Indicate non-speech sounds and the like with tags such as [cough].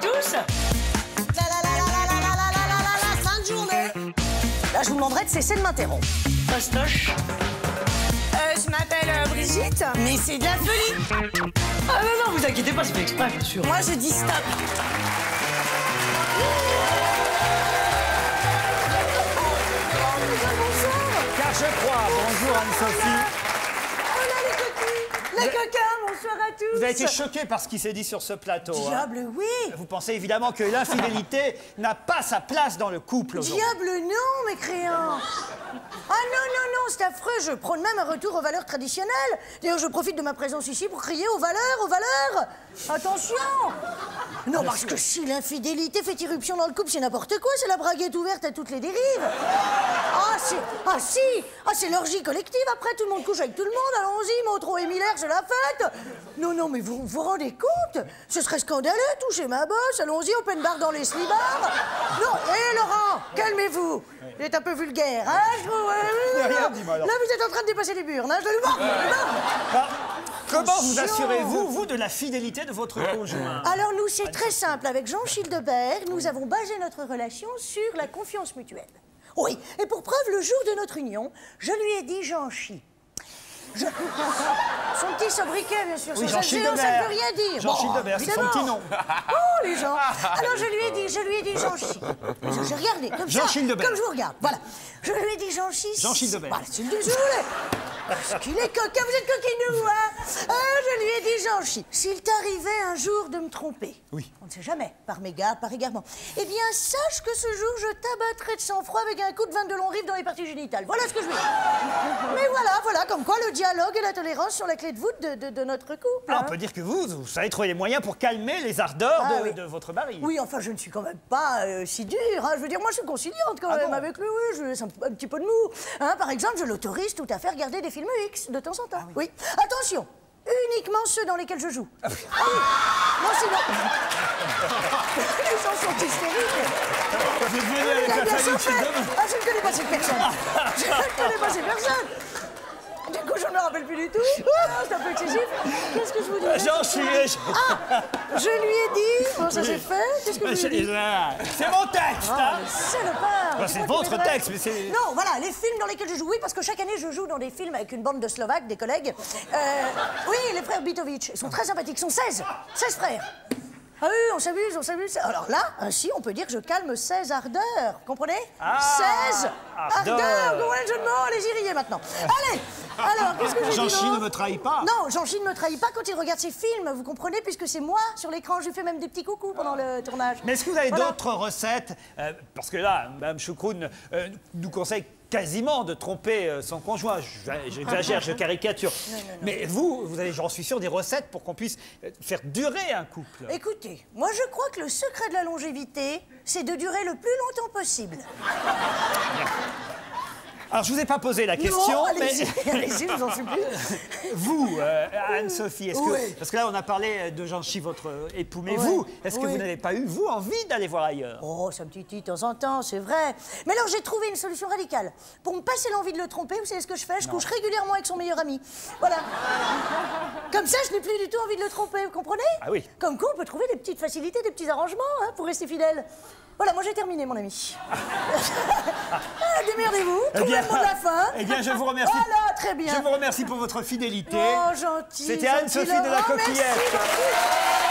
tous. La la la la la la la la la la la fin de journée. Là, je vous demanderai de cesser de m'interrompre. Fastoche. Euh, je m'appelle euh, Brigitte, mais c'est de la folie. Ah non, non, vous inquiétez pas, c'est fait exprès, bien sûr. Moi, je dis stop. Car je crois, bonjour Anne-Sophie. Oh là, les coquilles, les coquins, bonsoir à tous. Vous avez été choqué par ce qui s'est dit sur ce plateau. hein. Diable, oui. Vous pensez évidemment que l'infidélité n'a pas sa place dans le couple. Diable, non, mes créants. Ah non, non, non, c'est affreux. Je prône même un retour aux valeurs traditionnelles. D'ailleurs, je profite de ma présence ici pour crier aux valeurs, aux valeurs. Attention. Non, parce que si l'infidélité fait irruption dans le couple, c'est n'importe quoi. C'est la braguette ouverte à toutes les dérives. Ah, c'est... Ah, si. Ah, c'est l'orgie collective. Après, tout le monde couche avec tout le monde. Allons-y, Motro et Miller, c'est la fête. Non, non, mais vous vous rendez compte? Ce serait scandaleux, toucher ma bosse. Allons-y, open bar dans les slibards. Non, hé, Laurent, calmez-vous. Vous êtes un peu vulgaire, hein je trouve, euh, [laughs] n'ai rien là, vous êtes en train de dépasser les burnes, hein je le vois. Comment vous assurez-vous, vous, de la fidélité de votre conjoint? Alors nous, c'est très simple. Avec Jean Childebert, nous avons basé notre relation sur la confiance mutuelle. Oui, et pour preuve, le jour de notre union, je lui ai dit Jean Chi. Je- [laughs] Son petit sobriquet, bien sûr. Oui, Son Jean ça ne veut rien dire. Jean Childebert, c'est son petit nom. Oh, les gens. Alors je lui ai dit, je lui ai dit Jean Chi. [laughs] Je- J'ai regardé, comme Jean ça, Childebert. comme je vous regarde. Voilà. Je lui ai dit Jean Chi. Jean Childebert. Voilà, c'est le désolé. Parce qu'il est coquin, vous êtes coquinou, hein s'il t'arrivait un jour de me tromper, Oui. on ne sait jamais, par mégarde, par égarement, eh bien, sache que ce jour, je t'abattrai de sang-froid avec un coup de 22 longs rives dans les parties génitales. Voilà ce que je veux dire. Mais voilà, voilà, comme quoi le dialogue et la tolérance sont la clé de voûte de, de- de notre couple. Ah, hein. On peut dire que vous, vous savez trouver les moyens pour calmer les ardeurs Ah, de, oui. de votre mari. Oui, enfin, je ne suis quand même pas euh, si dure. hein. Je veux dire, moi, je suis conciliante quand Ah même bon avec lui. Oui, je lui laisse un, un petit peu de mou. Hein, par exemple, je l'autorise tout à fait à regarder des films X de temps en temps. Oui. Attention, uniquement ceux dans lesquels je joue. Ah oui. Non, sinon. [laughs] Les gens sont hystériques. Vous venez avec la famille Ah, je ne connais pas cette personne. Je ne connais pas cette personne. Du coup, je ne me rappelle plus du tout. Ah, [laughs] c'est un peu excessif. Qu'est-ce que je vous dis? Jean Chi- Ah, je lui ai dit. Bon, ça c'est fait? Qu'est-ce que je lui ai dit? C'est mon texte ah, hein. le salopard Bah, C'est votre texte, mais c'est- Non, voilà, les films dans lesquels je joue, oui, parce que chaque année, je joue dans des films avec une bande de Slovaques, des collègues. Euh, oui, les frères Bitovic, ils sont très sympathiques, ils sont 16, 16 frères. Ah oui, on s'amuse, on s'amuse. Alors là, ainsi, on peut dire que je calme 16 ardeurs, comprenez Ah, 16 ardeurs. ardeurs Vous voyez le jeu de mots Allez-y, riez maintenant. [laughs] Allez Alors, qu'est-ce que j'ai dit Jean-Chi ne me trahit pas. Non, Jean-Chi ne me trahit pas quand il regarde ses films, vous comprenez, puisque c'est moi sur l'écran. Je lui fais même des petits coucous pendant le tournage. Mais est-ce que vous avez Voilà. d'autres recettes? Euh, Parce que là, Mme Choucroune euh, nous conseille quasiment de tromper euh, son conjoint. Je- J'exagère, je caricature. Mais vous, vous avez, j'en suis sûr, des recettes pour qu'on puisse euh, faire durer un couple. Écoutez, moi je crois que le secret de la longévité, c'est de durer le plus longtemps possible. Alors, je vous ai pas posé la question, non, mais allez-y, [laughs] allez-y, je vous en supplie. [laughs] vous, euh, Anne-Sophie, est-ce que... Oui. Parce que là, on a parlé de Jean-Chi, votre euh, époux, mais vous, est-ce que Oui. vous n'avez pas eu, vous, envie d'aller voir ailleurs? Oh, ça me titille de temps en temps, c'est vrai. Mais alors j'ai trouvé une solution radicale. Pour me passer l'envie de le tromper, vous savez ce que je fais? Je couche régulièrement avec son meilleur ami. Voilà. Comme ça, je n'ai plus du tout envie de le tromper, vous comprenez? Ah oui. Comme quoi, on peut trouver des petites facilités, des petits arrangements hein, pour rester fidèle. Voilà, moi j'ai terminé, mon ami. [laughs] Ah, Démerdez-vous, Eh bien- le mot de la fin. Eh bien, je vous remercie. Voilà, très bien. Je vous remercie pour votre fidélité. Oh, gentil. C'était Anne-Sophie de la Laurent, Coquillette. merci.